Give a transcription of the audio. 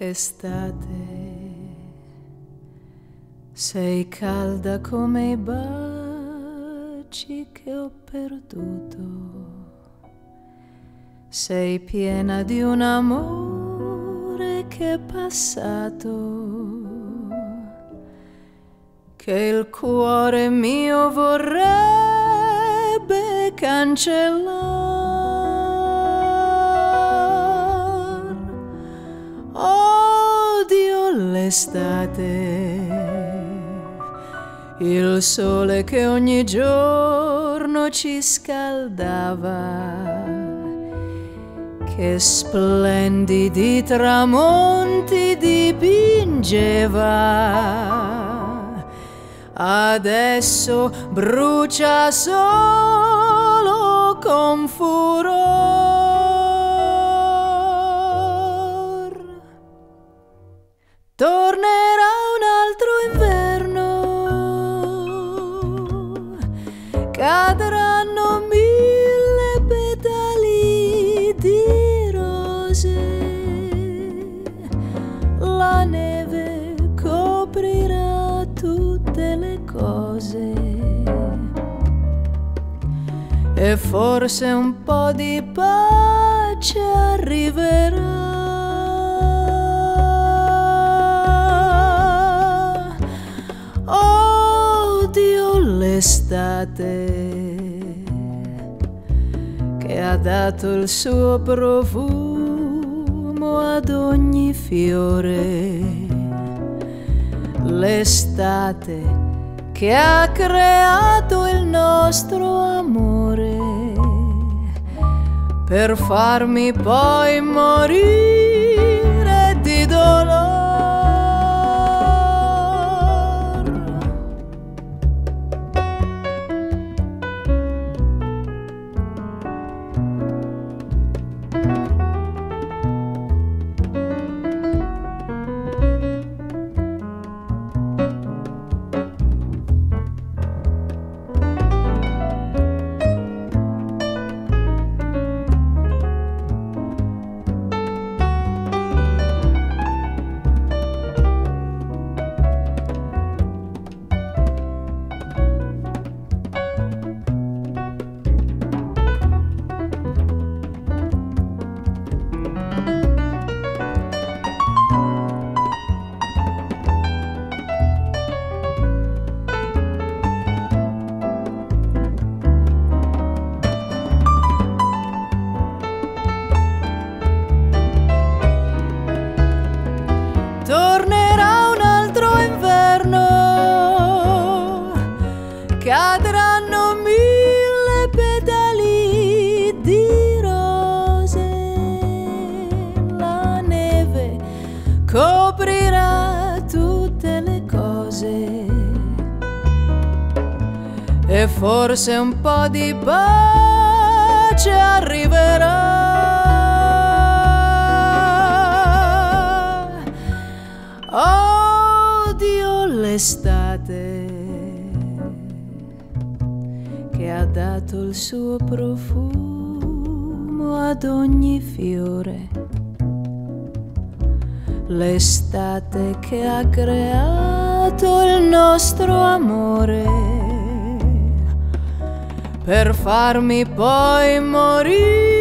estate. Sei calda come i baci che ho perduto. Sei piena di un amore che è passato, che il cuore mio vorrebbe cancellare. Odio l'estate il sole che ogni giorno ci scaldava, che splendidi tramonti dipingeva, adesso brucia solo con furor. Cose e forse un po' di pace arriverà. Odio l'estate che ha dato il suo profumo ad ogni fiore. L'estate che ha creato il nostro amore per farmi poi morire e forse un po' di pace arriverà. Odio l'estate che ha dato il suo profumo ad ogni fiore. L'estate che ha creato il nostro amore per farmi poi morire